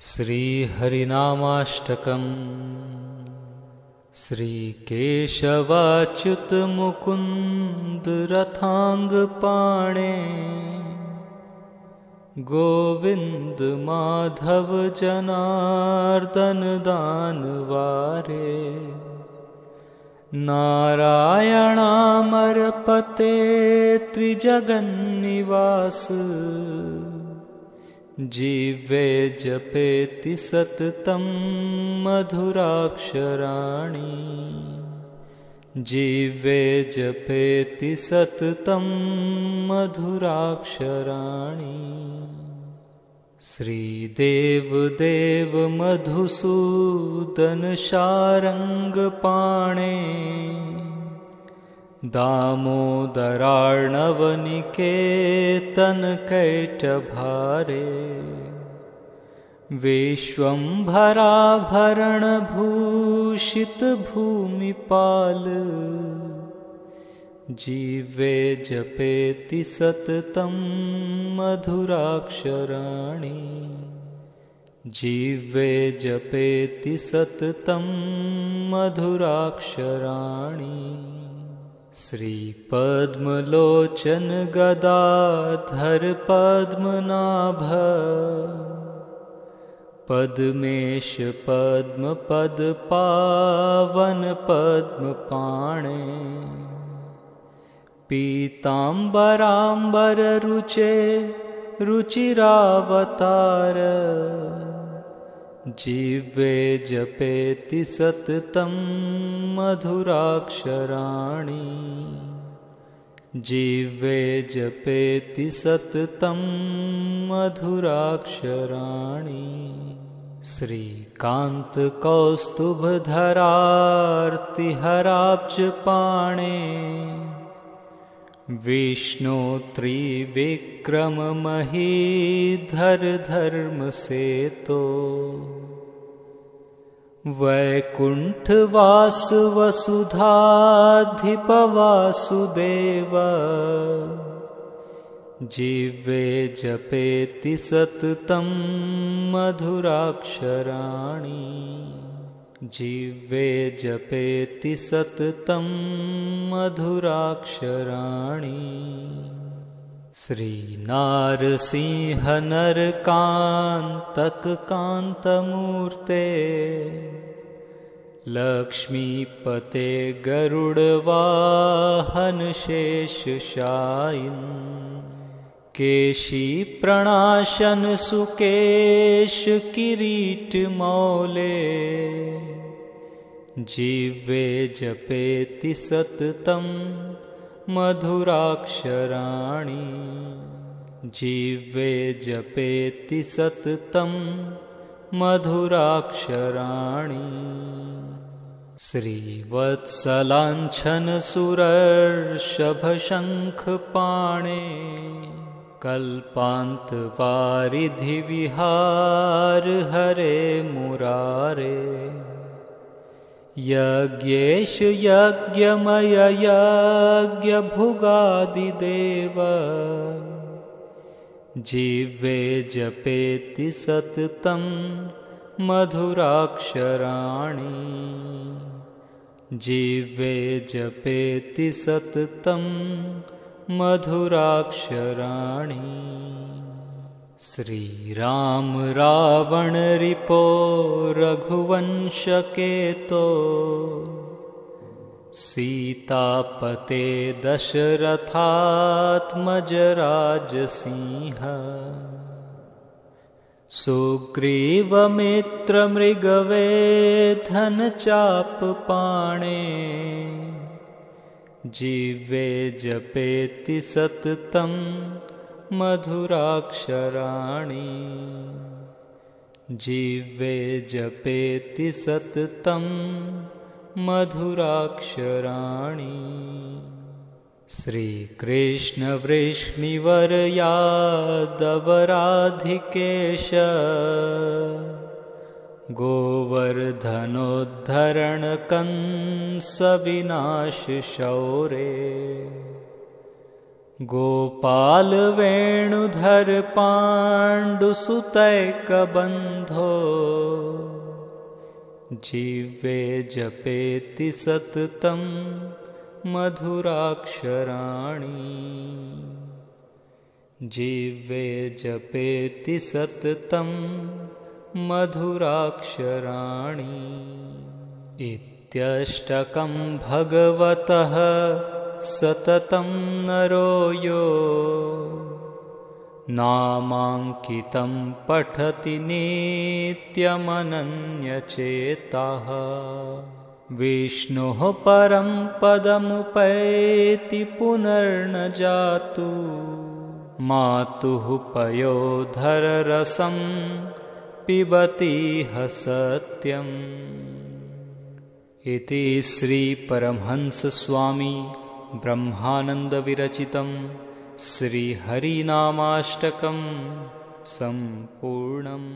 श्रीहरिनामाष्टकम्। श्रीकेशवाच्युतमुकुन्दरथाङ्गपाणे गोविन्दमाधवजनार्दनदानवारे नारायणामरपते त्रिजगन्निवास जीवे जपेति सततं मधुराक्षराणि। जीवे जपेति सततं मधुराक्षराणि। श्रीदेवदेवमधुसूदनशारङ्गपाणे दामोदरार्णवनिकेतनकैटभारे विश्वम्भराभरणभूषितभूमिपाल जीवे जपेति सततं मधुराक्षराणि जीवे जपेति सततं मधुराक्षराणि श्रीपद्मलोचनगदाधरपद्मनाभ पद्मेश पद्मपदपावनपद्मपाणे पीताम्बराम्बररुचे रुचिरावतार जीवे जपेति सततं मधुराक्षराणि। जीवे जपेति सततं मधुराक्षराणि। श्रीकान्तकौस्तुभधरार्तिहराब्जपाणे विष्णोत्रिविक्रममहीधरधर्मसेतो वैकुण्ठवासवसुधाधिपवासुदेव। जीवे जपेति सततं मधुराक्षराणि जीवे जपेति सततं मधुराक्षराणि। श्रीनारसिंहनरकान्तककान्तमूर्ते लक्ष्मीपते गरुडवाहनशेषशायिन् केशीप्रणाशनसुकेशकिरीटमौले जीवे जपेति सततं मधुराक्षराणि। जीवे जपेति सततं मधुराक्षराणि। श्रीवत्सलाञ्छनसुरर्षभशङ्खपाणे कल्पान्तवारिधिविहार हरे मुरारे यज्ञेश यज्ञमययज्ञभुगादिदेव। जीवे जपेति सततं मधुराक्षराणि। जीवे जपेति सततं मधुराक्षराणि श्रीराम रावणरिपो रघुवंशकेतो। सीतापते दशरथात्मजराजसिंह। सुग्रीवमित्रमृगवेधनचापपाणे जीवे जपेति सततं मधुराक्षराणि। जीवे जपेति सततं मधुराक्षराणि। श्रीकृष्णवृष्णिवर्यादवराधिकेश। गोवर्धनोद्धरणकंसविनाशशौरे गोपालवेणुधर पाण्डुसुतैकबन्धो जीवे जपेति सततं मधुराक्षराणि। जीवे जपेति सततं मधुराक्षराणि। इत्यष्टकं भगवतः सततं नरो यो। नामाङ्कितं पठति नित्यमनन्यचेताः। विष्णोः परं पदमुपैति पुनर्न जातु मातुः पयोधररसं पिबतीह सत्यम् इति श्रीपरमहंसस्वामी ब्रह्मानन्दविरचितं श्रीहरिनामाष्टकं सम्पूर्णम्